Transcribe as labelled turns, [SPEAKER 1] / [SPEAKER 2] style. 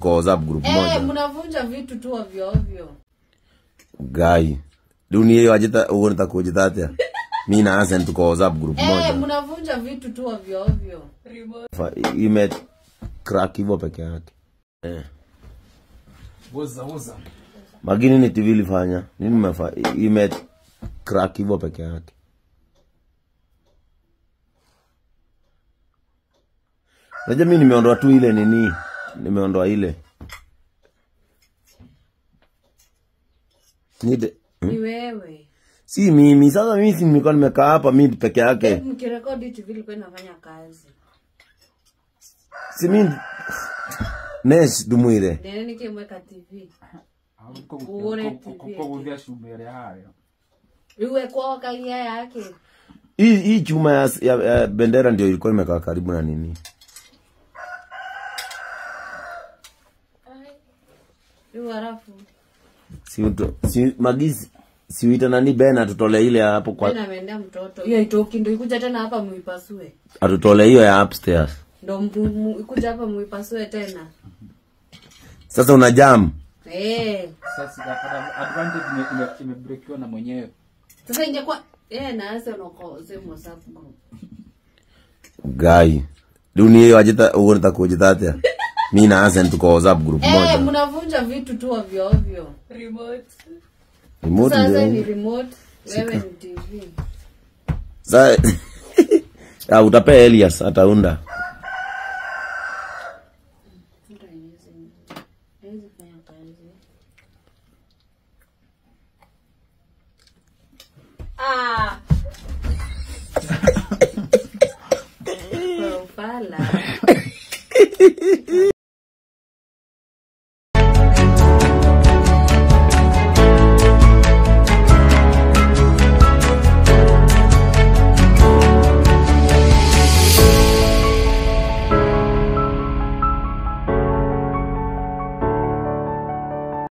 [SPEAKER 1] kwa WhatsApp group
[SPEAKER 2] eh,
[SPEAKER 1] moja.
[SPEAKER 2] mnavunja vitu tu ovyo ovyo.
[SPEAKER 1] Gai Dunia hiyo ajita uone takujita nä Mimi na Asen tuko WhatsApp group
[SPEAKER 2] eh,
[SPEAKER 1] moja.
[SPEAKER 2] mnavunja vitu tu ovyo ovyo.
[SPEAKER 1] Remote. ime crack hivyo peke yake. Eh.
[SPEAKER 3] Woza woza.
[SPEAKER 1] magini ni tv ilifanya. Nini mefa ime crack hivyo peke yake naja mi nimeondoa tu ile nini? Nimeondoa ile. Nide,
[SPEAKER 2] ni wewe.
[SPEAKER 1] Si mimi. Sasa mimi si nilikuwa nimekaa hapa mi peke yake.
[SPEAKER 2] Mkirekodi vile ilikuwa inafanya kazi.
[SPEAKER 1] Si mi nes dumwire.
[SPEAKER 2] Nene nikimweka tv
[SPEAKER 3] Ko
[SPEAKER 2] Uone TV
[SPEAKER 3] cuma ĩrĩa harĩa.
[SPEAKER 2] iwe kwa kalia yake.
[SPEAKER 1] Hii hii chuma ya, ya, ya bendera ndio ilikuwa imekaa karibu na nini
[SPEAKER 2] iwe halafu
[SPEAKER 1] si, uto, si magisi siuita nani ben atutole ile ya hapo kwa
[SPEAKER 2] tena ameendea mtoto. Hiyo itoki ndo ikuja tena hapa muipasue.
[SPEAKER 1] Atutole hiyo ya upstairs.
[SPEAKER 2] Ndo mu- mu- ikuja hapa muipasue tena.
[SPEAKER 1] Sasa una jam.
[SPEAKER 2] Eh.
[SPEAKER 3] Sasa ada- advantage ime- ime- imebreakiwa na mwenyewe.
[SPEAKER 2] sasa ingekuwa eh na ase unoko same whatsapp group
[SPEAKER 1] gai riu hiyo ajita uone gå mi na Hasan kwa WhatsApp group
[SPEAKER 2] hey,
[SPEAKER 1] moja.
[SPEAKER 2] Mnavunja vitu tu ovyo ovyo.
[SPEAKER 1] Remote.
[SPEAKER 2] Remote
[SPEAKER 1] Sasa
[SPEAKER 2] ni remote, wewe ni TV.
[SPEAKER 1] Sasa ah, utape Elias ataunda. Ah.